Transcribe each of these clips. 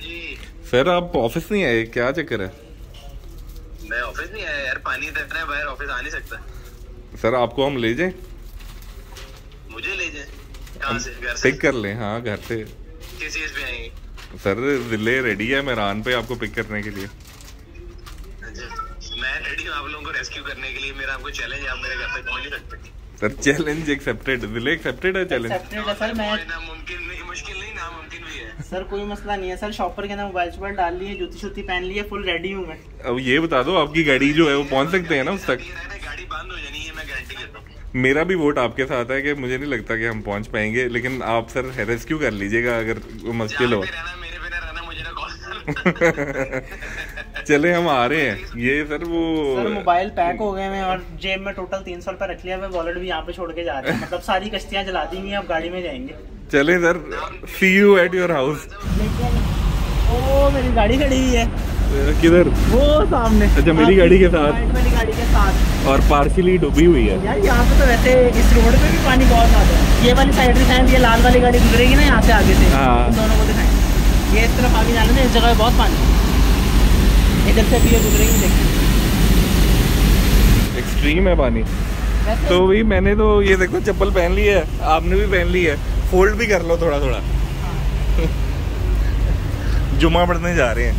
जी। Sir आप office नहीं आए? क्या चक्कर है? मैं ऑफ़िस नहीं आया यार पानी तक रहा है बाहर ऑफ़िस आ नहीं सकता। सर आपको हम ले जाएँ? मुझे ले जाए? कहाँ से घर से? पिक कर लें हाँ घर से। किस चीज़ पे आएँगे? सर ज़िले रेडी है मेहरान पे आपको पिक करने के लिए। अच्छा, मैं रेडी हूँ आप लोगों को रेस्क्यू करने के लिए। मेरा आपको चैलेंज है आप मेरे घर तक पहुँच नहीं सकते। सर चैलेंज एक्सेप्टेड ज़िले एक्सेप्टेड है चैलेंज एक्सेप्टेड है सर मैं कोई ना मुमकिन नहीं मुश्किल नहीं ना मुमकिन भी है सर कोई मसला नहीं है। सर शॉपर के ना मोबाइल शोबाइल डाल लिए जूती शूती पहन लिए फुल रेडी हूँ मैं। अब ये बता दो आपकी गाड़ी जो है वो पहुँच सकते हैं ना उस तक? गाड़ी बंद हो जानी है मैं गारंटी देता हूँ मेरा भी वोट आपके साथ है कि मुझे नहीं लगता कि हम पहुँच पाएँगे लेकिन आप सर रेस्क्यू कर लीजिएगा अगर मुश्किल हो? चले हम आ रहे हैं। ये सर वो सर मोबाइल पैक हो गए हैं और जेब में टोटल तीन सौ रुपए रख लिया मैं वॉलेट भी यहाँ पे छोड़ के जा रहे हैं। मतलब सारी कश्तियाँ जला दी हुई हैं अब गाड़ी में जाएँगे। चले sir see you at your house ओ मेरी गाड़ी खड़ी हुई है। किधर? वो सामने। अच्छा, मेरी गाड़ी के साथ। मेरी गाड़ी के साथ। और पार्शली डूबी हुई है। यार यहाँ पे तो वैसे इस रोड पे भी पानी बहुत आता है। ये वाली साइड दिखाएँ ये लाल वाली गाड़ी गुजरेगी ना यहाँ से आगे से। हाँ। दोनों को दिखाएँ ये इस तरफ़ आगे जाने में इस जगह पे बहुत पानी है। इधर से भी ये गुजरेगी देखिए एक्सट्रीम है पानी। तो भी मैंने तो ये देखो चप्पल पहन ली है आपने भी पहन ली है। फोल्ड भी कर लो थोड़ा थोड़ा जुमा पढ़ने जा रहे हैं।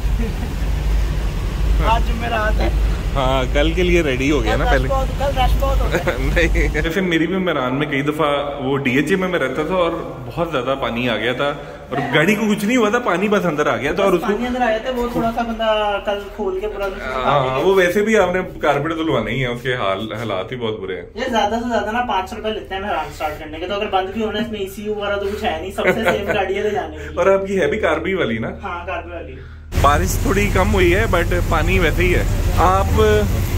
आज जुमेरात है। हाँ कल के लिए रेडी हो गया ना कल पहले। कल रश बहुत नहीं। जैसे मेरी भी मैरान में कई दफ़ा वो डीएचए में मैं रहता था और बहुत ज़्यादा पानी आ गया था और गाड़ी को कुछ नहीं हुआ था पानी बस अंदर आ गया था और उसको पानी अंदर आए थे वो थोड़ा सा बंदा कल खोल के पूरा हाँ वो वैसे भी आपने कारपेट धुलवाना ही है उसके हाल हालात ही बहुत बुरे हैं। ये ज़्यादा से ज़्यादा ना पाँच सौ रुपए लेते हैं मेहरान स्टार्ट करने के तो अगर बंद भी होना है इसमें ईसीयू वगैरह तो कुछ है नहीं सबसे सेफ़ गाड़ी है ले जाने के और आपकी है भी कार्बी वाली ना? हाँ कार्बे वाली। बारिश थोड़ी कम हुई है बट पानी वैसे ही है। आप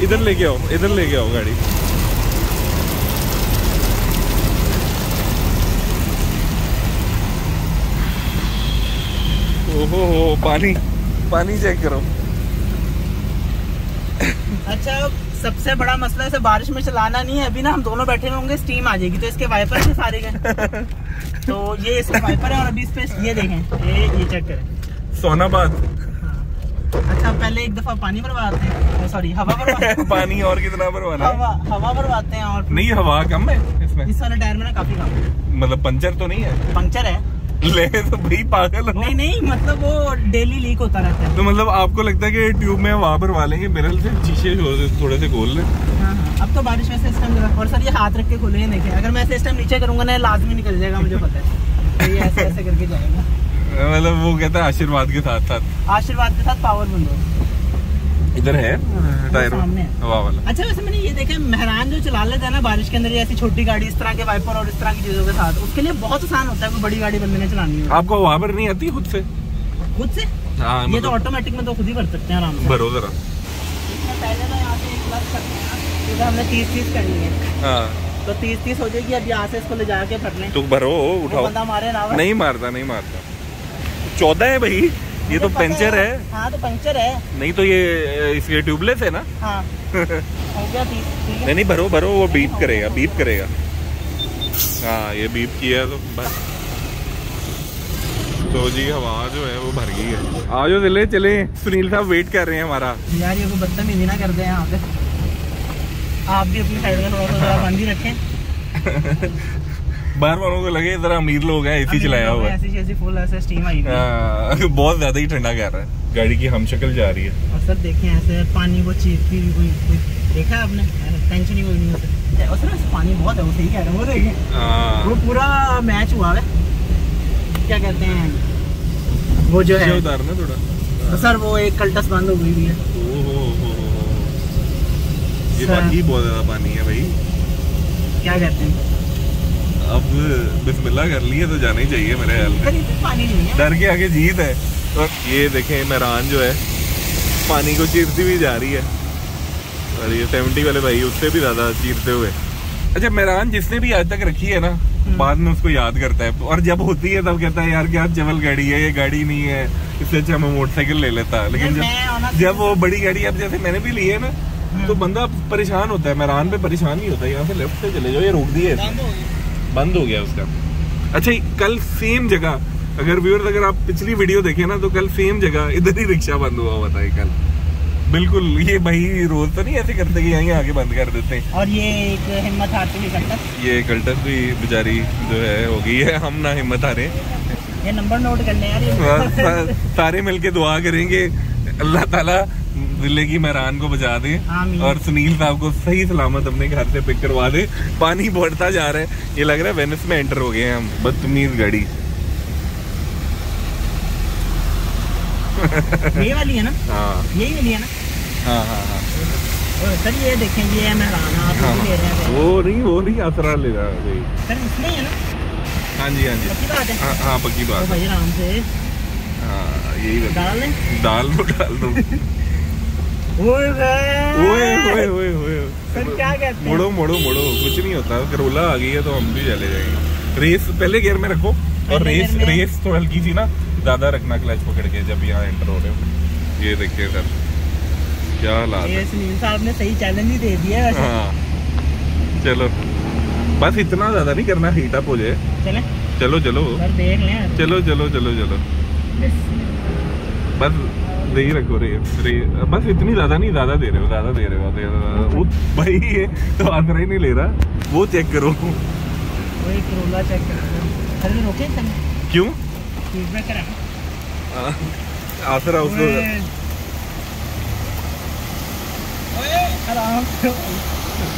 इधर लेके आओ इधर लेके आओ गाड़ी। ओहो हो पानी पानी चेक करो। अच्छा सबसे बड़ा मसला है इसे बारिश में चलाना नहीं है अभी ना हम दोनों बैठे होंगे स्टीम आ जाएगी तो इसके वाइपर से सारे गए। तो ये इसके वाइपर है और अभी इस पे ये देखें ये ये चेक करें। सोनाबाद। अच्छा पहले एक दफ़ा पानी भरवाते हैं। सॉरी हवा भरवाते हैं। पानी और कितना भरवाना हवा हवा भरवाते हैं और नहीं हवा कम है इसमें। इस वाले टायर में ना काफ़ी कम है। मतलब पंचर तो नहीं है? पंक्चर है। ले तो भाई पागल हो। नहीं नहीं मतलब वो डेली लीक होता रहता है। तो मतलब आपको लगता है कि ट्यूब में हवा भरवा लेंगे मिरल से? शीशे थोड़े- थोड़े से खोल ले। हाँ हाँ। अब तो बारिश वैसे इस टाइम और सर ये हाथ रख के खोले देखें अगर मैं ऐसे इस टाइम नीचे करूँगा ना लाजमी निकल जाएगा मुझे पता है। तो ये ऐसे ऐसे करके जाएगा। मतलब वो कहता है आशीर्वाद के साथ साथ। आशीर्वाद के साथ पावर बंदो इधर है? हाँ, टायर सामने हवा वाला। अच्छा वैसे मैंने ये देखा मेहरान जो चला लेता है ना बारिश के अंदर ऐसी छोटी गाड़ी इस तरह के वाइपर और इस तरह की चीज़ों के साथ उसके लिए बहुत आसान होता है कोई बड़ी गाड़ी बंदे ने चलानी हो। आपको हवा भर नहीं आती खुद से? खुद से? हाँ ये तो मतलब ऑटोमेटिक में तो खुद ही भर सकते हैं आराम से। भरो जरा। पहले तो यहाँ से एक प्लस करते हैं हमने तीस तीस करनी है। हाँ। तो तीस तीस हो जाएगी अब यहाँ से इसको ले जाके भर लें। तो भरो उठाओ। बंदा मारे ना। नहीं मारता नहीं मारता। चौदह है भाई ये तो पंचर है। हाँ। तो पंचर है। नहीं तो ये इसके ट्यूबलेस है ना? हाँ। नहीं नहीं भरो भरो वो बीप करेगा बीप करेगा। हाँ ये बीप किया तो बस। तो जी हवा जो है वो भर गई है। आ जाओ दिले चले। सुनील साहब वेट कर रहे हैं हमारा। यार ये कोई बदतमीजी ना कर दे यहाँ पे आप भी अपनी साइड में थोड़ा सा बंद ही रखें। बाहर वालों को लगे जरा अमीर लोग हैं एसी चलाया हुआ है। ऐसी ऐसी फुल ऐसे स्टीम आई है। हाँ, बहुत ज़्यादा ही ठंडा कर रहा है। गाड़ी की हम शक्ल जा रही है। और सर देखें ऐसे पानी को चीरती हुई कोई देखा आपने? टेंशन ही कोई नहीं होती और सर पानी बहुत है वो सही कह रहे हैं वो देखें। हाँ। वो पूरा मैच हुआ है। क्या कहते हैं? वो जो है। उतारना थोड़ा। तो सर वो एक कल्टस बंद हो गई हुई है। ओहो हो, हो, हो। ये बाकी बहुत ज़्यादा पानी है भाई। क्या कहते हैं? अब बिस्मिल्लाह कर लिए तो जाना ही चाहिए मेरे ख्याल में है। डर के आगे जीत है। और ये देखें मेहरान जो है पानी को चीरती हुई जा रही है। और ये सेवेंटी वाले भाई उससे भी ज़्यादा चीरते हुए। अच्छा मेहरान जिसने भी आज तक रखी है ना बाद में उसको याद करता है। और जब होती है तब कहता है यार क्या चवल गाड़ी है ये गाड़ी नहीं है। इससे अच्छा मैं मोटरसाइकिल ले लेता। लेकिन जब जब वो बड़ी गाड़ी अब जैसे मैंने भी ली है ना तो बंदा परेशान होता है। मेहरान पे परेशान नहीं होता। है यहाँ से लेफ़्ट से चले जाओ ये रोक दिए। बंद हो हो गया उसका। अच्छा कल सेम जगह अगर व्यूअर्स अगर आप पिछली वीडियो देखे ना तो कल सेम जगह इधर ही रिक्शा बंद हुआ हुआ था कल। बिल्कुल ये भाई रोज तो नहीं ऐसे करते कि यहीं आके बंद कर देते। हैं और ये एक हिम्मत हारती हुई कंटक ये कल्टस भी बेचारी जो है हो गई है हम ना हिम्मत हारे। ये नंबर नोट कर लें यार ये सारे मिलके दुआ करेंगे अल्लाह ताला ज़िले की मेहरान को बचा दे और सुनील साहब को सही सलामत अपने घर से पिक करवा दे। पानी बढ़ता जा रहा है। ये लग रहा है वेनिस में एंटर हो गए हैं हम। बदतमीज गाड़ी ये वाली है ना? हाँ। यही वाली है ना? हाँ हाँ हाँ। सर ये देखें ये है आप हाँ, ले रहे हैं। वो नहीं वो नहीं आसरा ले रहा है। सर इसमें है ना? हाँ जी हाँ जी। पक्की बात है? हाँ हाँ पक्की तो बात है। भाई आराम से। हाँ यही बात दाल लें डाल दो डाल दो। मोड़ो मोड़ो मोड़ो। कुछ नहीं होता। करोला आ गई है तो हम भी चले जाएँगे। रेस पहले गियर में रखो। और रेस रेस तो हल्की सी ना ज़्यादा रखना क्लच पकड़ के जब यहाँ एंटर हो रहे हो। ये देखिए सर क्या हालात है। सुनील साहब ने सही चैलेंज ही दे दिया वैसे। हाँ। चलो। बस इतना ज़्यादा नहीं करना हीट अप हो जाए। चलें। चलो चलो। देख लें। चलो चलो चलो चलो। बस यही रखो रे रे बस इतनी ज़्यादा नहीं ज़्यादा दे रहे हो ज़्यादा दे रहे हो दे रहे हो। वो भाई ये तो आंसर ही नहीं ले रहा। वो चेक करो। वही करोला चेक कर रोके क्यों? फीडबैक करा आ, आसरा उसको आराम से।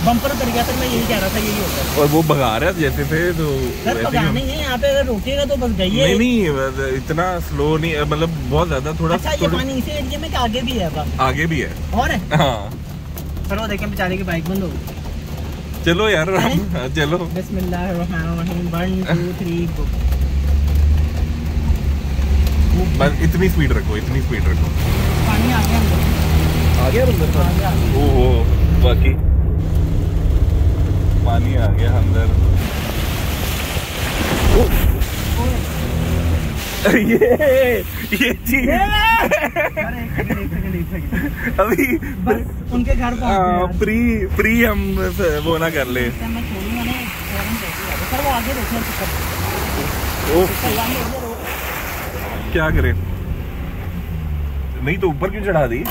बम्पर उतर गया सर मैं यही कह रहा था यही होता है। और वो भगा रहा है जैसे थे तो सर पता नहीं है यहाँ पे अगर रोकेगा तो बस गई है। नहीं नहीं इतना स्लो नहीं मतलब बहुत ज़्यादा थोड़ा अच्छा ये पानी इसी एरिया में कि आगे भी है आगे भी है। और है? सर वो देखें बेचारे की बाइक बंद हो गई। चलो यार हाँ, चलो। बस इतनी स्पीड रखो इतनी स्पीड रखो। पानी आ गया आ गया। ओहो बाकी? पानी आ गया अंदर। ये ये चीज़। अरे अभी बस उनके घर पहुँच गए प्री प्री हम वो ना कर ले। आ हो। क्या करे? नहीं तो ऊपर क्यों चढ़ा दी?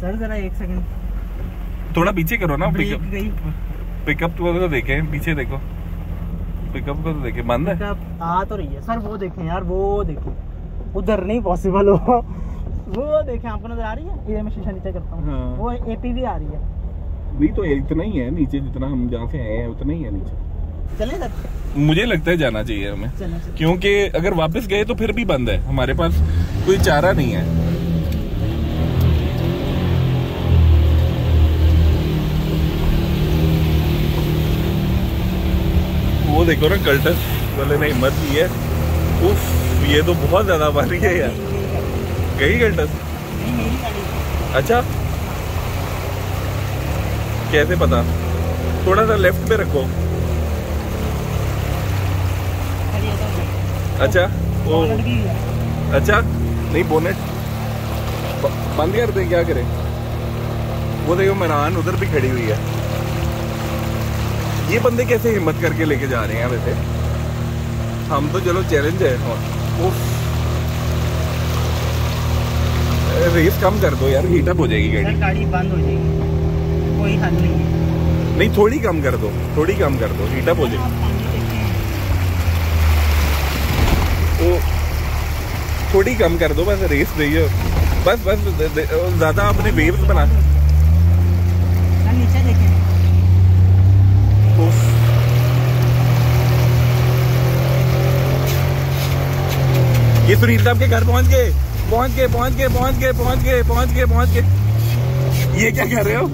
सर जरा एक सेकंड थोड़ा पीछे करो ना पिकअप गई। पिकअप तो देखे पीछे देखो। पिकअप को तो देखे बंद है? आ तो रही है। सर वो देखें यार वो देखें। उधर नहीं पॉसिबल हो। वो देखें आपको नज़र आ रही है? ये मैं शीशा नीचे करता हूँ। हाँ। वो एपीवी आ रही है। नहीं तो इतना ही है नीचे जितना हम जहाँ से आए हैं उतना ही है नीचे। चलें मुझे लगता है जाना चाहिए हमें। क्योंकि अगर वापस गए तो फिर भी बंद है। हमारे पास कोई चारा नहीं है। वो देखो ना कल्टस वाले ने हिम्मत की है। उफ ये तो बहुत ज़्यादा पानी है यार। गई कल्टस नहीं। अच्छा? कैसे पता? थोड़ा सा लेफ़्ट में रखो। अच्छा ओ। अच्छा नहीं बोनेट। बंद कर दे क्या करें? वो देखो मेहरान उधर भी खड़ी हुई है। ये बंदे कैसे हिम्मत करके लेके जा रहे हैं वैसे? हम तो चलो चैलेंज है। रेस कम कर दो यार हीटअप हो जाएगी गाड़ी। गाड़ी बंद हो जाएगी। कोई हल नहीं है। नहीं थोड़ी कम कर दो थोड़ी कम कर दो हीटअप हो जाएगी। वो थोड़ी कम कर दो बस रेस दइए। बस बस द- द- ज़्यादा अपने वेव्स बना सर नीचे देखें उफ। ये सुनील साहब के घर पहुँच गए पहुँच गए पहुँच गए पहुँच गए पहुँच गए पहुँच गए पहुँच गए। ये क्या कर रहे हो?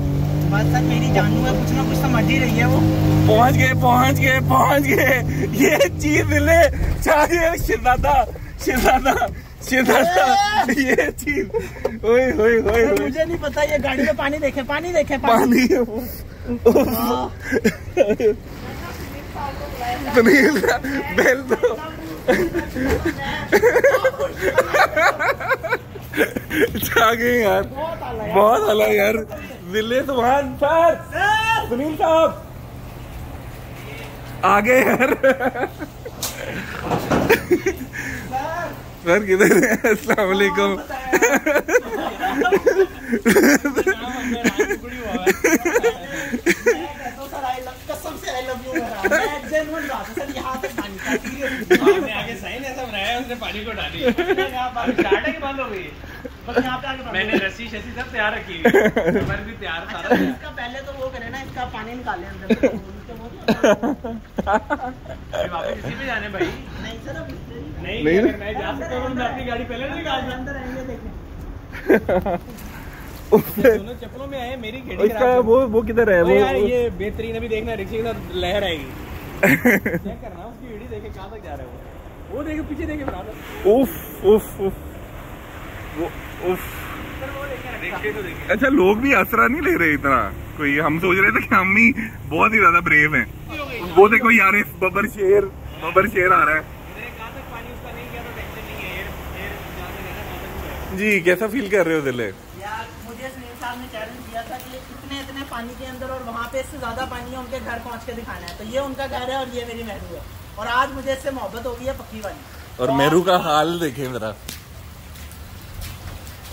सर मेरी जानू है कुछ ना कुछ समझ ही रही है वो। पहुँच गए पहुँच गए पहुँच गए। ये चीज़ ले चाहिए शिदादा शिदादा शिदादा ये चीज़। ओए ओए ओए मुझे नहीं पता ये गाड़ी में पानी देखे पानी देखे पानी। पानी। बेल दो। गए यार। बहुत अलग यार। दिल्ली सुभान सर। सुनील साहब। आ गए यार। सर किधर है? अस्सलाम वालेकुम। आगे साइन ऐसा बनाया उसने पानी को डाली यहाँ पर स्टार्ट है कि बंद हो गई बस यहाँ पे आके मैंने रस्सी शस्सी सब तैयार रखी है। भी तैयार अच्छा तो इसका पहले तो वो करे ना इसका पानी निकाले अंदर तो वापस इसी पे जाने भाई। नहीं सर अब नहीं। नहीं मैं जा सकता हूँ तो मैं अपनी गाड़ी पहले निकाल दूँ। अंदर आएँगे देखें। दोनों चप्पलों में आए मेरी इसका वो वो किधर है? वो यार ये बेहतरीन अभी देखना रिक्शे के साथ लहर आएगी। चेक करना। देखे कहाँ तक जा रहे हो? वो देखे पीछे देखे बराबर उफ उफ उफ। वो उफ। तो देखे अच्छा लोग भी आसरा नहीं ले रहे इतना? कोई हम सोच रहे थे कि हम ही बहुत ही ज़्यादा ब्रेव हैं। वो देखो यार बबर शेर बबर शेर आ रहा है। मेरे कहाँ तक पानी उसका नहीं गया तो है। जी कैसा फील कर रहे हो दिले यार मुझे सुनील साहब ने चैलेंज दिया था कि इतने इतने पानी के अंदर और वहाँ पे इससे ज़्यादा पानी है उनके घर पहुँच के दिखाना है। तो ये उनका घर है और ये मेरी महरू है। और आज मुझे इससे मोहब्बत हो गई है पक्की वाली। और तो मेरू का हाल देखे मेरा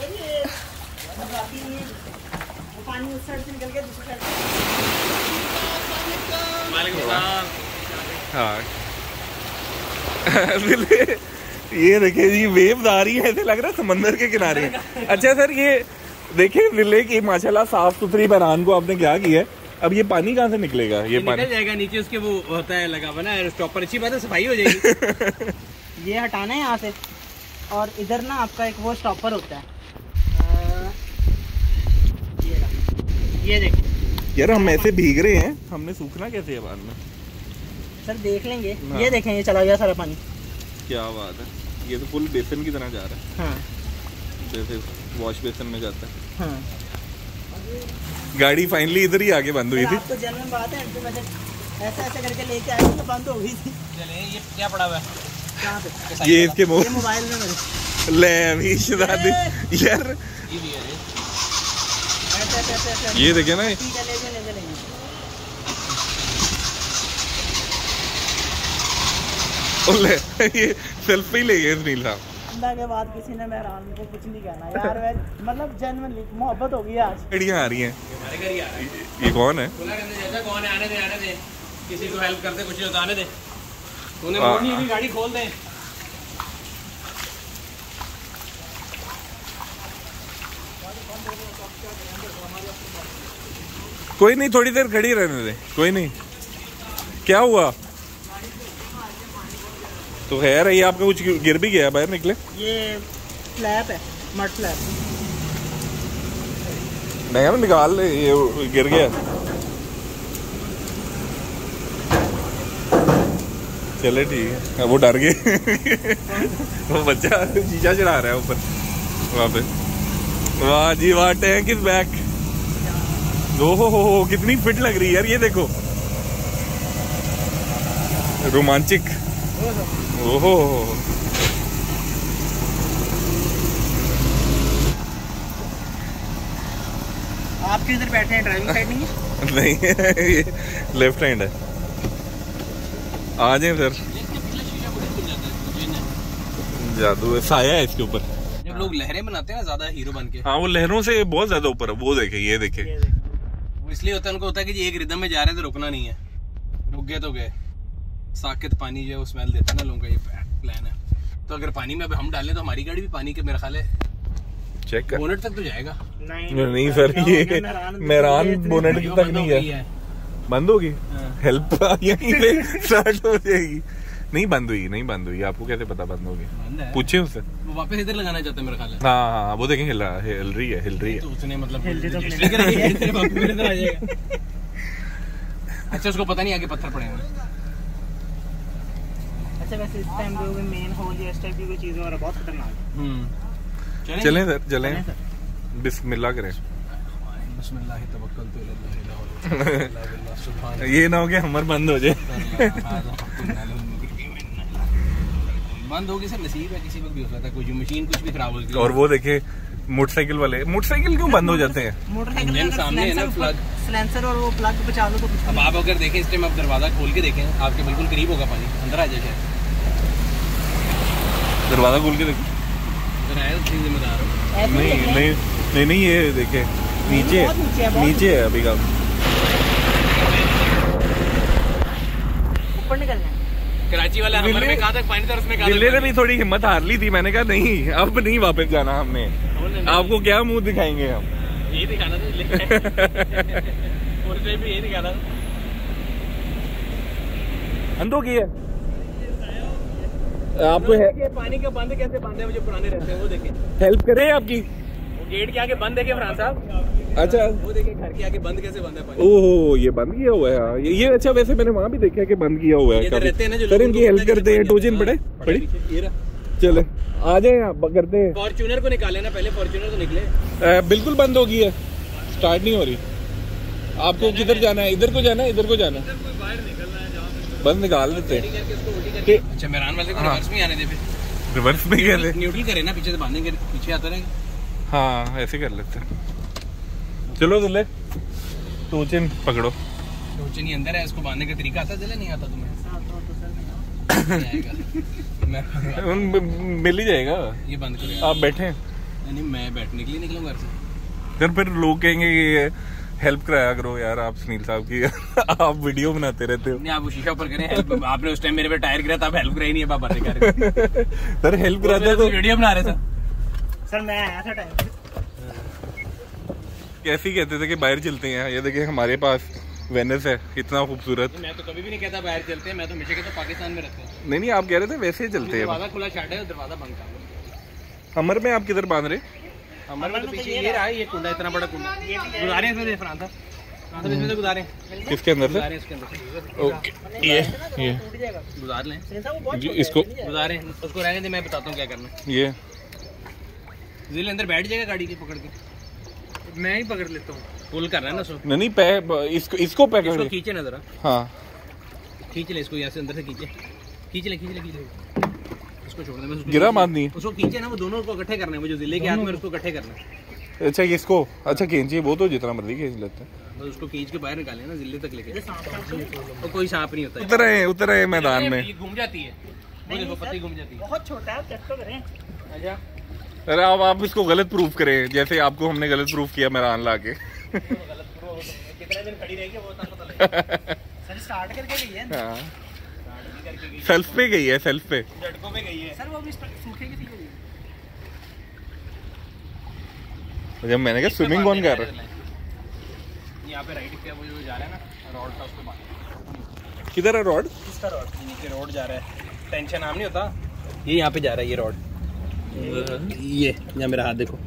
ये बाकी पानी उस साइड से निकल के दूसरी साइड हाँ। ये देखिए जी वेव आ रही है ऐसे लग रहा है समंदर के किनारे। अच्छा सर ये देखिए दिले की माशाल्लाह साफ़ सुथरी बहरान को आपने क्या किया है? अब ये पानी कहाँ से निकलेगा? ये ये पानी निकल जाएगा नीचे उसके वो होता है लगा बना है स्टॉपर अच्छी बात है सफ़ाई हो जाएगी। ये हटाना है यहाँ से। और इधर ना आपका एक वो स्टॉपर होता है। ये देखिए यार हम ऐसे भीग रहे हैं। हमने सूखना कैसे है बाद में? सर देख लेंगे। हाँ। ये देखें ये चला गया सारा पानी। क्या बात है। ये तो फुल बेसन की तरह जा रहा है। हाँ। जैसे वॉश बेसन में जाता है। हाँ। गाड़ी फाइनली इधर ही आके बंद हुई थी। आपको जेनवन बात है तो मैंने ऐसा ऐसा करके लेके आया तो बंद हो गई थी। चले ये क्या पड़ा हुआ है? ये इसके मोबाइल में मेरे। ले अभी शहजादी यार। ये है देखे ना। ले ये सेल्फी ले गए सुनील साहब के बाद किसी ने मेहरान को कुछ नहीं कहना। यार मतलब जेनवनली मोहब्बत हो गई आज। आ रही हैं। हमारे घर ही आ रहा है। ये कौन है? खुला करने जाता कौन है? आने दे आने दे। किसी को हेल्प करते कुछ होता आने दे। तूने हाँ। मोड़नी अभी गाड़ी खोल दे। कोई नहीं थोड़ी देर खड़ी रहने दे। कोई नहीं। क्या हुआ? तो खैर है ये आपका कुछ गिर भी गया बाहर निकले? ये स्लैब है मड स्लैब नहीं हम निकाल ले ये गिर गया। चले ठीक है। वो डर गए। वो बच्चा चीजा चढ़ा रहा है ऊपर। वहाँ पे वाह जी वाह टैंक इज़ बैक ओहो हो हो कितनी फिट लग रही है यार ये देखो। रोमांचिक। ओहो। आप क्यों इधर बैठे हैं ड्राइविंग साइड नहीं है? नहीं ये लेफ़्ट हैंड है। आ जाए सर जादू है साया है इसके ऊपर। जब लोग लहरें बनाते हैं ना ज़्यादा हीरो बन के। हाँ वो लहरों से बहुत ज़्यादा ऊपर है वो देखे ये देखे। ये देखो वो इसलिए होता है उनको होता है कि जी एक रिदम में जा रहे हैं तो रुकना नहीं है। रुक गए तो गए। साकेत पानी जो है वो स्मेल देता है ना लोगों का ये प्लान है तो अगर पानी में अब हम डालें तो हमारी गाड़ी भी पानी के मेरा ख्याल है चेक कर बोनेट तक तो जाएगा नहीं नहीं सर ये मेहरान बोनेट तक नहीं हो है बंद होगी हाँ। हेल्प यहीं पे स्टार्ट हो जाएगी नहीं बंद हुई नहीं बंद हुई आपको कैसे पता बंद होगी पूछे उससे वो वापस इधर लगाना चाहते हैं मेरा ख्याल हाँ हाँ वो देखें हिल रहा हिल रही है हिल रही है तो उसने मतलब तो है, इधर आ जाएगा अच्छा उसको पता नहीं आगे पत्थर पड़ेंगे अच्छा वैसे इस टाइम पे वो मेन होल या इस टाइप की कोई चीज़ें और बहुत खतरनाक है। हम्म। चलें? चलें सर चलें। बिस्मिल्लाह करें। सुभान ये ना हो गया हमर बंद हो जाए। बंद होगी सर नसीब है किसी वक्त भी हो सकता है कोई मशीन कुछ भी खराब हो गई और वो देखे मोटरसाइकिल वाले। मोटरसाइकिल क्यों बंद हो जाते हैं? मोटरसाइकिल सामने है ना, plug। सिलेंसर और वो प्लग बचा लो तो कुछ अब आप अगर देखें इस टाइम आप दरवाज़ा खोल के देखें आपके बिल्कुल करीब होगा पानी अंदर आ जाए दरवाज़ा खोल के देखो। तो हो नहीं नहीं नहीं नहीं ये देखे नीचे नीचे है, है अभी का। ऊपर निकलना है। कराची वाले हमर में कहा तक पानी था उसमें दिल्ली ने भी थोड़ी हिम्मत हार ली थी मैंने कहा नहीं अब नहीं वापस जाना हमने। आपको क्या मुँह दिखाएँगे हम? यही दिखाना था भी यही दिखाना था। अंधो की है। आपको है पानी का बंद कैसे बंद है वो जो पुराने रहते हैं वो देखें। हेल्प करे आपकी? गेट के आगे बंद है क्या फरहान साहब? अच्छा। वो देखें घर के आगे बंद कैसे बंद है पानी? ओहो ये बंद किया हुआ है हाँ। ये, ये अच्छा वैसे मैंने वहाँ भी देखा है कि बंद किया हुआ है ये इधर रहते हैं ना जो सर इनकी को हेल्प करते हैं कि टोजन पड़े पड़े। पड़ी चले आ जाए आप करते हैं। फॉर्च्यूनर को निकाले ना पहले फॉर्च्यूनर तो निकले। बिल्कुल बंद हो गई है स्टार्ट नहीं हो रही। आपको किधर जाना है? इधर को जाना है इधर को जाना है? बंद निकाल देते हैं। कि अच्छा मेहरान वाले को हाँ। रिवर्स में आने दे रिवर्स में कैसे न्यूट्रल करे ना पीछे से बांधेंगे पीछे आता रहेगा। हाँ ऐसे कर लेते हैं। चलो दिले टोचन पकड़ो। अंदर है इसको बांधने का तरीका आता है नहीं आता तुम्हें मैं मिल ही जाएगा। ये बंद करो। आप बैठे नहीं मैं बैठने के लिए निकलूँ घर से। फिर फिर लोग कहेंगे कि हेल्प कराया करो यार आप सुनील साहब की। आप वीडियो बनाते रहते हो। नहीं आप शीशा ऊपर करें हेल्प आपने उस टाइम मेरे पे टायर गिरा था आप हेल्प कराई नहीं है बाबा ने कर सर हेल्प कराता तो वीडियो बना रहे थे। सर मैं आया था टाइम कैसे ही कहते थे कि बाहर चलते हैं ये देखिए हमारे पास वेनिस है इतना खूबसूरत। मैं तो कभी भी नहीं कहता बाहर चलते हैं मैं तो हमेशा कहता पाकिस्तान में रहते हैं। नहीं नहीं आप कह रहे थे वैसे ही चलते हैं। दरवाज़ा खुला छाट है दरवाज़ा बंद कर हमर में आप किधर बाँध रहे। हमारे में तो पीछे ये रहा है ये कुंडा इतना बड़ा कुंडा। गुजारे इसमें फरहान साहब फरहान साहब इसमें से गुजारे किसके अंदर से? गुजारे इसके अंदर से। ओके ये ये। गुजार लें। वो बहुत जी, इसको गुजारे उसको रहने दे मैं बताता हूँ क्या करना ये। ज़िले अंदर बैठ जाएगा गाड़ी के पकड़ के। मैं ही पकड़ लेता हूँ। पुल करना है ना उसको। नहीं नहीं पै इसको इसको पकड़ इसको खींचे ना जरा। हाँ। खींच ले इसको यहाँ से अंदर से खींचे। खींच ले खींच ले खींच ले। उसको छोड़ दे गिरा खींच ले। बांधनी है। उसको खींचे ना वो दोनों को इकट्ठे करना है वो जो हाथ में उसको इकट्ठे करना है। अच्छा ये इसको अच्छा खींचिए वो तो जितना मर्ज़ी खींच लेते हैं। बस उसको खींच के बाहर निकाले ना ज़िले तक लेके। और कोई सांप नहीं होता है। उतर उतर मैदान में। घूम जाती है। पत्ती घूम जाती है। बहुत छोटा है चेक तो करें। अच्छा। अरे अब आप इसको गलत प्रूफ करें जैसे आपको हमने गलत प्रूफ किया मैदान ला के कितने दिन खड़ी रहेगी वो तक पता लगेगा सर स्टार्ट करके गई है। हाँ। सेल्फ पे गई है सेल्फ पे। झटकों पे गई है। सर वो भी सूखेगी गई जब मैंने कहा स्विमिंग कौन कर रहा है? यहाँ पे राइट पे वो जो जा रहा है ना रोड का उसको बाँध किधर है रॉड किसका रोड नीचे रोड जा रहा है। टेंशन नाम नहीं होता। ये यहाँ पे जा रहा है ये रोड ये। यहाँ मेरा हाथ देखो।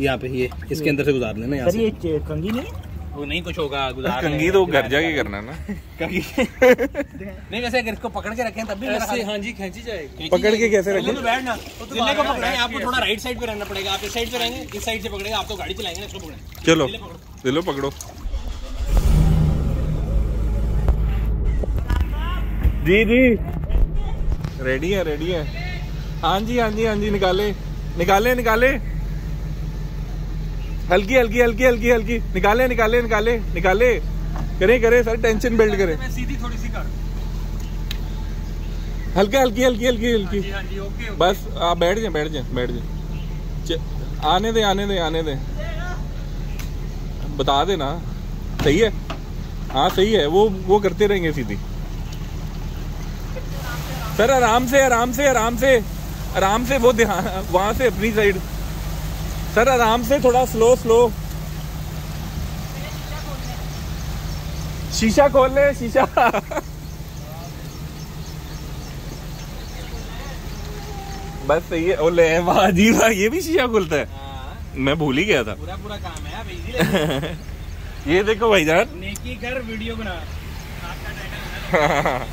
यहाँ पे ये इसके अंदर से गुजार लेना यहाँ से। ये कंगी नहीं है? वो नहीं कुछ होगा गुजार कंगी तो घर जाके करना ना। कंगी नहीं वैसे अगर इसको पकड़ के रखें तब भी मेरा ख्याल- हाँ जी खींची जाएगी। पकड़ के कैसे रखें? तो बैठना ज़िले को पकड़ेंगे आपको थोड़ा राइट साइड पे रहना पड़ेगा आप इस साइड पे रहेंगे इस साइड से पकड़ेंगे आप तो गाड़ी चलाएँगे ना इसको पकड़ें। चलो पकड़ो। पकड़ो। जी जी। रेडी है रेडी है। हाँ जी हाँ जी हाँ जी निकाले निकाले निकाले। हल्की हल्की हल्की हल्की हल्की। निकाले निकाले निकाले निकाले। करे करे सर टेंशन बिल्ड करे। सीधी थोड़ी सी कर। हल्का हल्की हल्की हल्की हल्की। हाँ ओके बस आप बैठ जाए बैठ जाए बैठ जाए। आने दे आने दे आने दे। बता दे ना सही है? हाँ सही है। वो वो करते रहेंगे सीधी। सर आराम से आराम से आराम से आराम से वो ध्यान वहाँ से अपनी साइड सर आराम से थोड़ा स्लो स्लो शीशा खोल ले शीशा। बस सही है। ओ ले वाह जी वाह ये भी शीशा खुलता है? हाँ। मैं भूल ही गया था। पूरा पूरा काम है इजी ये देखो भाईजान नेकी कर वीडियो बना।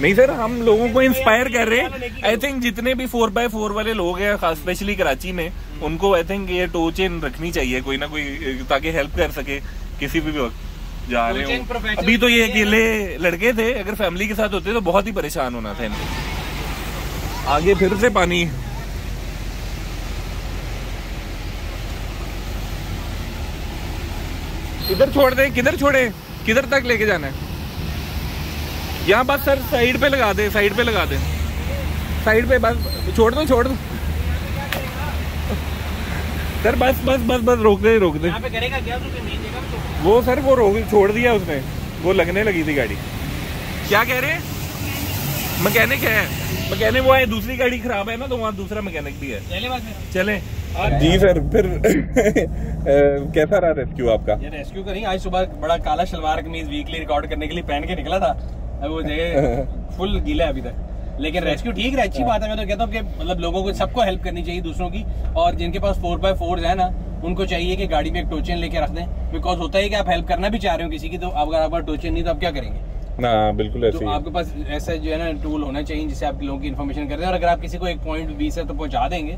नहीं सर हम लोगों को इंस्पायर कर रहे हैं। आई थिंक जितने भी फोर बाय फोर वाले लोग हैं खास स्पेशली कराची में उनको आई थिंक ये टो चेन रखनी चाहिए कोई ना कोई ताकि हेल्प कर सके किसी भी वक्त जा रहे हो। अभी तो ये अकेले लड़के थे अगर फैमिली के साथ होते तो बहुत ही परेशान होना था इनको। आगे फिर से पानी। किधर छोड़ दे किधर छोड़े? किधर तक लेके जाना है? यहाँ बस सर साइड पे लगा दे साइड पे लगा दे। साइड पे बस छोड़ दो छोड़ दो। सर बस बस बस बस रोक दे रोक दे। यहाँ पे करेगा क्या? तो वो सर वो रोक छोड़ दिया उसने। वो लगने लगी थी गाड़ी। क्या कह रहे? हैं मैकेनिक है। मैकेनिक वो है दूसरी गाड़ी खराब है ना तो वहाँ दूसरा मैकेनिक भी है। चले बात में चले। जी सर फिर कैसा रहा रेस्क्यू आपका? ये रेस्क्यू करेंगे आज सुबह बड़ा काला शलवार कमीज वीकली रिकॉर्ड करने के लिए पहन के निकला था। अब वो जगह फुल गीला है अभी तक। लेकिन रेस्क्यू ठीक है अच्छी बात है मैं तो कहता हूँ कि मतलब लोगों को सबको हेल्प करनी चाहिए दूसरों की और जिनके पास फोर बाय फोर है ना उनको चाहिए कि गाड़ी में एक टोचन लेके रख दें बिकॉज़ होता है कि आप हेल्प करना भी चाह रहे हो किसी की तो अगर आपका टोचन नहीं तो आप क्या करेंगे? ना बिल्कुल ऐसे तो आपके पास ऐसा जो है ना टूल होना चाहिए जिससे आप लोगों की इन्फॉर्मेशन कर रहे हैं और अगर आप किसी को एक पॉइंट बीस है तो पहुँचा देंगे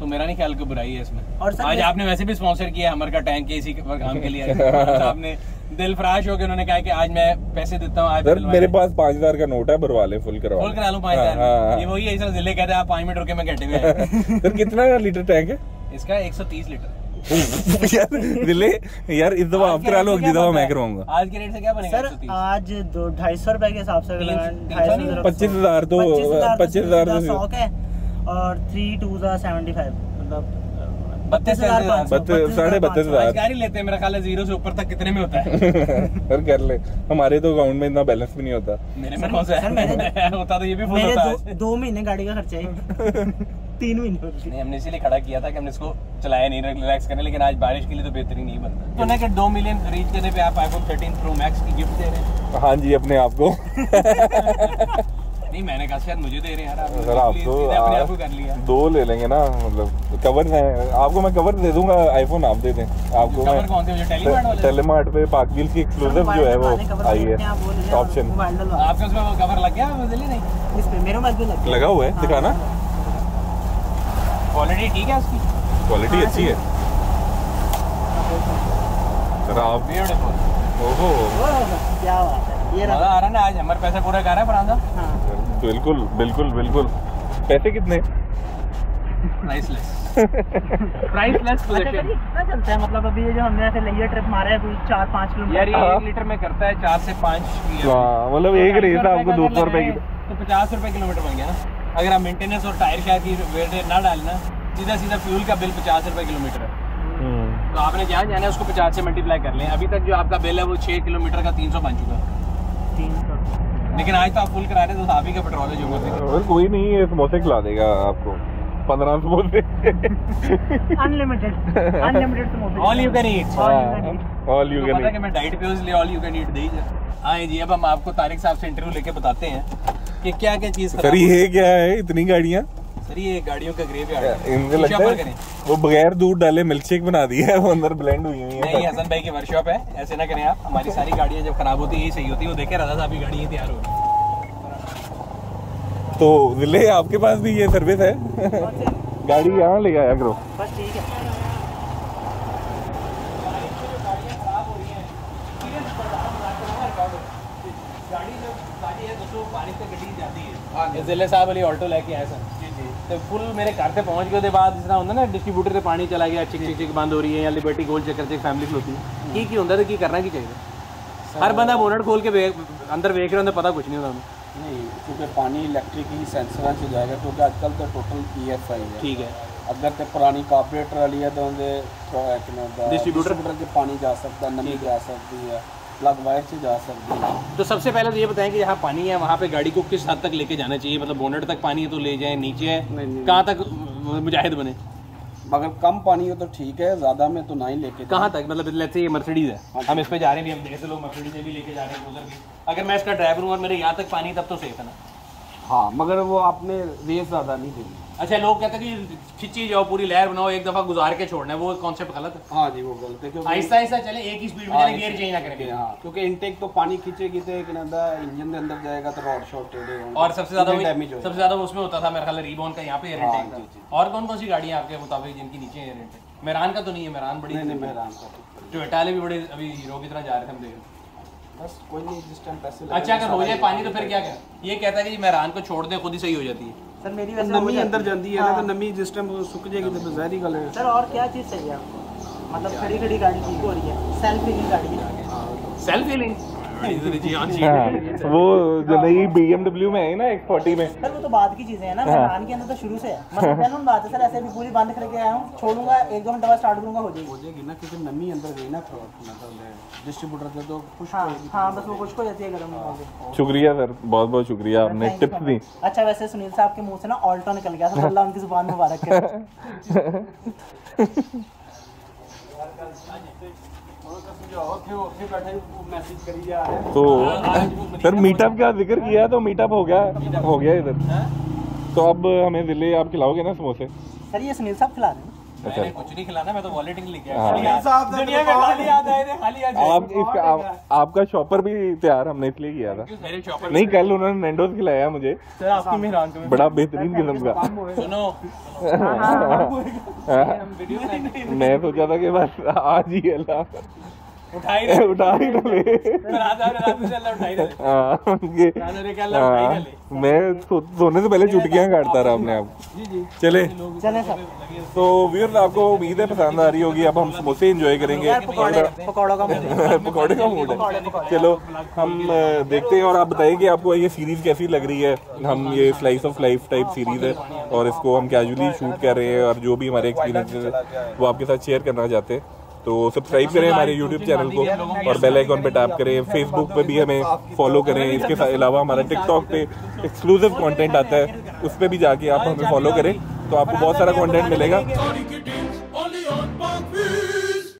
तो मेरा नहीं ख्याल को बुराई है इसमें। और आज आपने वैसे भी स्पॉन्सर किया हमर का टैंक इसी काम के लिए। तो आपने दिल फराश हो गया उन्होंने कहा कि आज मैं पैसे देता हूँ आज सर मेरे पास पाँच हज़ार का नोट है भरवा ले फुल करवा फुल करा लूँ पाँच हाँ, हाँ, हज़ार ये हाँ। वही है इस ज़िले कहते हैं आप पाँच मिनट रुके मैं घंटे में। सर कितना लीटर टैंक है? इसका 130 लीटर। यार दिले यार इस दफ़ा आप करा लो अगली दफ़ा मैं करवाऊँगा। आज के रेट से क्या बनेगा सर आज दो ढाई सौ रुपए के हिसाब से सौ सौ पच्चीस हज़ार तो पच्चीस हज़ार तो सौ है और थ्री टू जा सेवेंटी फाइव मतलब बत्तीस हज़ार साढ़े बत्तीस हज़ार। गाड़ी लेते हैं मेरा ख्याल है ज़ीरो से ऊपर तक कितने में होता है। सर कर ले। हमारे तो अकाउंट में इतना बैलेंस भी नहीं होता। मेरे में सर- कौन सा है होता तो ये भी फुल होता दो, है। दो महीने गाड़ी का खर्चा है। तीन महीने नहीं हमने इसीलिए खड़ा किया था कि हमने इसको चलाया नहीं रिलैक्स करने लेकिन आज बारिश के लिए तो बेहतरीन नहीं बनता तो ना कि दो मिलियन खरीद करने पे आप आईफोन 13 प्रो मैक्स की गिफ्ट दे रहे हैं। हाँ जी अपने आप को। नहीं मैंने कहा शायद मुझे दे रहे हैं यार सर आप तो अपने आप को कर लिया। दो ले लेंगे ना मतलब कवर है आपको मैं कवर दे दूँगा आईफोन आप दे दें आपको कवर कौन से टेलीमार्ट मैं टेलीमार्ट पे पाक व्हील की एक्सक्लूसिव जो है वो आई हैं, है ऑप्शन आपके उसमें वो कवर लग गया मुझे नहीं? इस पे मेरे मोबाइल पे लग लगा हुआ है हाँ, दिखाना। क्वालिटी ठीक है उसकी? क्वालिटी हाँ, अच्छी है। सर आप ब्यूटीफुल ओहो। क्या बात है। ये रहा। आ रहा है ना आज हमारे पैसे पूरे कर रहा है फरांदा हाँ। बिल्कुल बिल्कुल बिल्कुल। पैसे कितने? प्राइसलेस प्राइसलेस अच्छा कितना चलता है? मतलब अभी ये जो हमने ऐसे लिया ट्रिप मारा है कोई चार पाँच यार किलोमीटर ये हाँ। एक लीटर में करता है चार से पाँच है। हाँ मतलब एक रेस 250 आपको दो सौ रुपए की। तो पचास रुपए किलोमीटर बन गया ना। अगर आप मेंटेनेंस और टायर क्या की वेट ना डालना सीधा सीधा फ्यूल का बिल पचास रुपए किलोमीटर है। हम्म। तो आपने जहाँ जाना है उसको पचास से मल्टीप्लाई कर लें। अभी तक जो आपका बिल है वो छह किलोमीटर का तीन सौ बन चुका है। तीन सौ। लेकिन आज तो आप फुल करा रहे हैं तो आप ही का पेट्रोल है जो मर्ज़ी और कोई नहीं है समोसे खिला देगा आपको। पंद्रह समोसे। अनलिमिटेड अनलिमिटेड समोसे। All you can eat. All you can पता है कि कैन मैं डाइट पे इसलिए ऑल यू कैन ईट दे ही हाँ जी अब हम आपको तारिक साहब से इंटरव्यू लेके बताते हैं कि क्या क्या चीज़ सर है क्या है? इतनी गाड़ियाँ? सर ये गाड़ियों का ग्रेव यार्ड इनसे लगता है वो बगैर दूध डाले मिल्क शेक बना दिया है वो अंदर ब्लेंड हुई हुई नहीं हसन भाई की वर्कशॉप है। ऐसे ना करें आप हमारी सारी गाड़ियाँ जब खराब होती है यही सही होती है वो देखे राधा साहब की गाड़ी ही तैयार हो तो ले आपके पास भी ये सर्विस है? गाड़ी यहाँ ले आया करो। बस ठीक है। ज़िले साहब वाली ऑल्टो लेके आए सर। ਤੇ ਫੁੱਲ ਮੇਰੇ ਘਰ ਤੇ ਪਹੁੰਚ ਗਏ ਉਹਦੇ ਬਾਅਦ ਜਿਸ ਤਰ੍ਹਾਂ ਹੁੰਦਾ ਨਾ ਡਿਸਟ੍ਰੀਬਿਊਟਰ ਤੇ ਪਾਣੀ ਚਲਾ ਗਿਆ ਚਿਕ ਚਿਕ ਬੰਦ ਹੋ ਰਹੀ ਹੈ ਜਾਂ ਲਿਬਰਟੀ ਗੋਲ ਚੱਕਰ ਤੇ ਫੈਮਿਲੀ ਖਲੋਤੀ ਕੀ ਕੀ ਹੁੰਦਾ ਤੇ ਕੀ ਕਰਨਾ ਕੀ ਚਾਹੀਦਾ? ਹਰ ਬੰਦਾ ਬੋਨਟ ਖੋਲ ਕੇ ਅੰਦਰ ਵੇਖ ਰਿਹਾ ਹੁੰਦਾ ਪਤਾ ਕੁਝ ਨਹੀਂ ਹੁੰਦਾ ਨਹੀਂ ਕਿਉਂਕਿ ਪਾਣੀ ਇਲੈਕਟ੍ਰਿਕ ਹੀ ਸੈਂਸਰਾਂ 'ਚ ਜਾਏਗਾ ਕਿਉਂਕਿ ਅੱਜ ਕੱਲ ਤਾਂ ਟੋਟਲ ਪੀਐਫਆਈ ਹੈ। ਠੀਕ ਹੈ। ਅਗਰ ਤੇ ਪੁਰਾਣੀ ਕਾਰਪੋਰੇਟਰ ਵਾਲੀ ਹੈ ਤਾਂ ਉਹਦੇ ਡਿਸਟ੍ਰੀਬਿਊਟਰ ਦੇ ਪਾਣੀ ਜਾ ਸਕਦਾ ਨਮੀ ਜਾ ਸਕਦੀ ਹੈ। प्लग वायर से जा सकती है। तो सबसे पहले तो ये बताएँ कि जहाँ पानी है वहाँ पे गाड़ी को किस हद तक लेके जाना चाहिए? मतलब बोनट तक पानी है तो ले जाए नीचे है। कहाँ तक मुजाहिद बने? मगर कम पानी हो तो ठीक है ज़्यादा में तो ना ही लेके। कहाँ तक? मतलब लेते ये मर्सिडीज है। हम इस पे जा रहे हैं भी हम देखते लोग मर्सिडीज भी लेके जा रहे हैं गुजर के अगर मैं इसका ड्राइवर हूँ और मेरे यहाँ तक पानी तब तो सेफ़ है ना? हाँ मगर वो आपने रेस ज़्यादा नहीं देनी। अच्छा लोग कहते हैं कि खिंची जाओ पूरी लहर बनाओ एक दफ़ा गुजार के छोड़ना है वो कॉन्सेप्ट गलत है। हाँ जी वो गलत है क्योंकि आहिस्ता आहिस्ता चले एक ही स्पीड में चले गियर चेंज ना करें। हाँ क्योंकि इनटेक तो पानी खींचेगी तो एक नंदा इंजन के अंदर जाएगा तो रॉड शॉट टेढ़े और सबसे ज़्यादा डैमेज सबसे ज़्यादा उसमें होता था मेरे ख्याल रीबॉन का यहाँ पे एयर हाँ, इंटेक और कौन कौन सी गाड़ियाँ आपके मुताबिक जिनकी नीचे एयर इंटेक मेरान का तो नहीं है मेरान बड़ी नहीं मेहरान का जो इटाले भी बड़े अभी हीरो की तरह जा रहे थे हम देख बस कोई नहीं जिस टाइम पैसे अच्छा अगर हो जाए पानी तो फिर क्या क्या ये कहता है कि मेहरान को छोड़ दे खुद ही सही हो जाती है। सर मेरी वैसे हो नमी अंदर है। जाती है ना हाँ। नमी जिस टाइम सूख जाएगी तो जहर ही गल है। सर और क्या चीज़ चाहिए आपको मतलब खड़ी खड़ी गाड़ी ठीक हो रही है सेल्फ हीलिंग गाड़ी। है सेल्फ हीलिंग हाँ, वो जो नई बीएमडब्ल्यू में है ना एक फोर्टी में। सर वो तो बाद की चीज़ें हैं ना मैदान के अंदर तो शुरू से है। मतलब बात है सर ऐसे भी पूरी बंद करके आया हूँ छोड़ूँगा एक दो घंटे बाद स्टार्ट करूँगा हो जाएगी। हो जाएगी ना क्योंकि नमी अंदर गई ना मतलब डिस्ट्रीब्यूटर से तो खुश हाँ हाँ बस वो कुछ हो जाती है। गर्म शुक्रिया सर बहुत बहुत शुक्रिया आपने टिप्स दी। अच्छा वैसे सुनील साहब के मुँह से ना ऑल्टो निकल गया था अल्लाह उनकी ज़ुबान मुबारक हैं तो सर मीटअप का ज़िक्र किया तो मीटअप हो गया हो गया इधर। तो अब हमें दिल्ली आप खिलाओगे ना समोसे? सर ये सुनील साहब खिला रहे हैं। अच्छा। कुछ नहीं खिलाना मैं तो वॉलेटिंग लेके हाँ। आया दुनिया में खाली याद आए थे खाली याद आप इसका आप, आपका शॉपर भी तैयार हमने इसलिए किया था। नहीं कल उन्होंने नैंडोज खिलाया मुझे। सर आपकी मेहरान बड़ा बेहतरीन किस्म का। सुनो। हाँ, मैं सोचा था कि बस आज ही अल्लाह उठाई ना। ले रात उठाई हाँ, हाँ, ना ले। मैं सो, सोने से पहले चुटकियाँ काटता रहा अपने आप। चले। चले सर तो व्यूअर्स आपको उम्मीद है पसंद आ रही होगी। अब हम समोसे एंजॉय करेंगे। पकौड़े पकौड़ों का पकौड़े का मूड है। चलो हम देखते हैं और आप बताइए कि आपको ये सीरीज़ कैसी लग रही है। हम ये slice of life type series है और इसको हम कैजुअली शूट कर रहे हैं और जो भी हमारे एक्सपीरियंस है वो आपके साथ शेयर करना चाहते हैं। तो सब्सक्राइब करें हमारे यूट्यूब चैनल को और बेल आइकॉन पे टैप करें। फेसबुक पे भी हमें फॉलो करें। इसके अलावा हमारा टिकटॉक पे एक्सक्लूसिव कंटेंट आता है, उस पर भी जाके आप हमें फॉलो करें। तो आपको बहुत सारा कंटेंट मिलेगा।